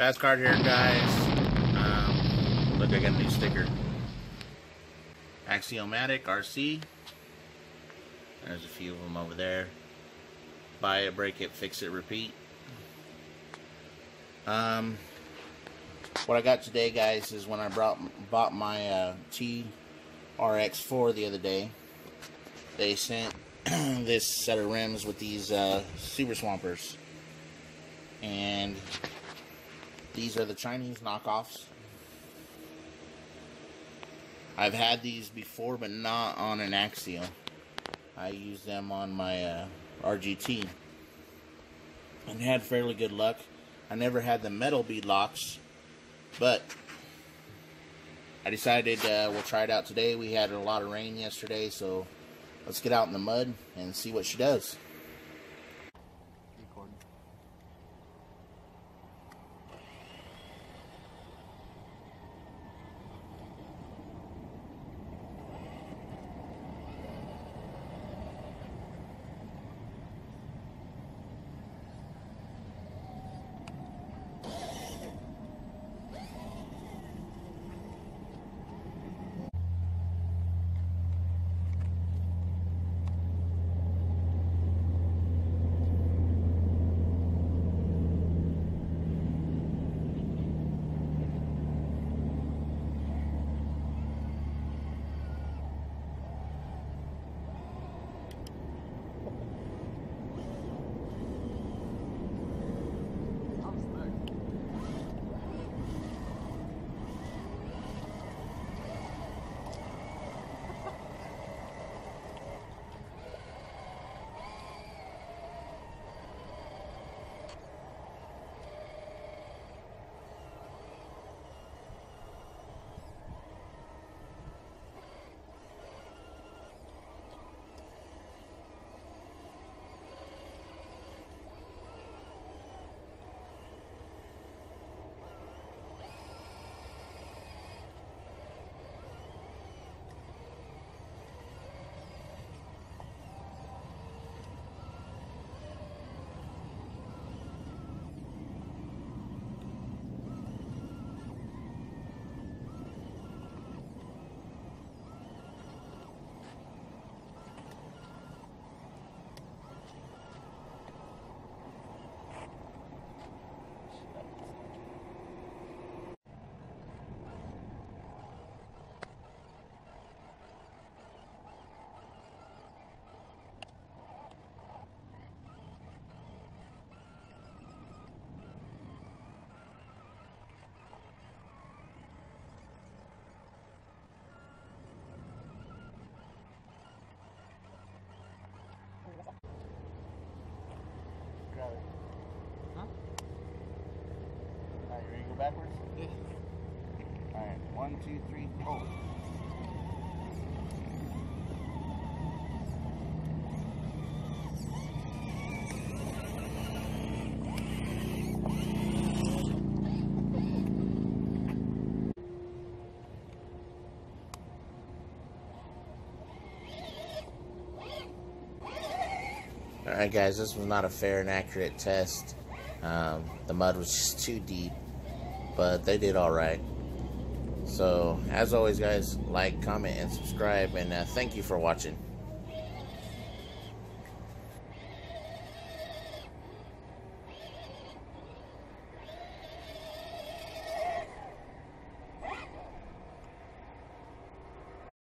Fast KRT here, guys. Um, look, I got a new sticker. Axiomatic RC. There's a few of them over there. Buy it, break it, fix it, repeat. Um, what I got today, guys, is when I brought bought my uh, TRX4 the other day. They sent this set of rims with these uh, Super Swampers, and these are the Chinese knockoffs. I've had these before, but not on an Axial. I used them on my uh, RGT and had fairly good luck. I never had the metal bead locks, but I decided uh, we'll try it out today. We had a lot of rain yesterday, so let's get out in the mud and see what she does. Backwards? Alright, one, two, three, four. Alright guys, this was not a fair and accurate test. Um, the mud was just too deep but they did all right. So, as always, guys, like, comment, and subscribe, and uh, thank you for watching.